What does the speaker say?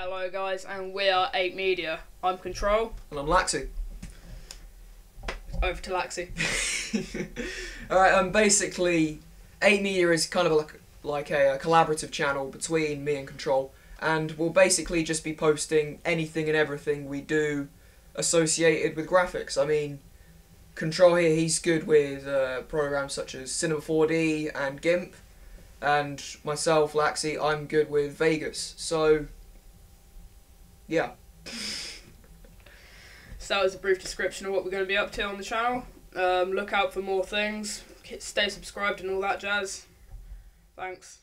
Hello, guys, and we are 8 Media. I'm Kontrol. And I'm Laxy. Over to Laxy. Alright, um, basically, 8 Media is kind of like, like a, a collaborative channel between me and Kontrol, and we'll basically just be posting anything and everything we do associated with graphics. I mean, Kontrol here, he's good with uh, programs such as Cinema 4D and GIMP, and myself, Laxy, I'm good with Vegas. So, yeah. So that was a brief description of what we're going to be up to on the channel. Um, look out for more things. Stay subscribed and all that jazz. Thanks.